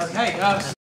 Okay, guys.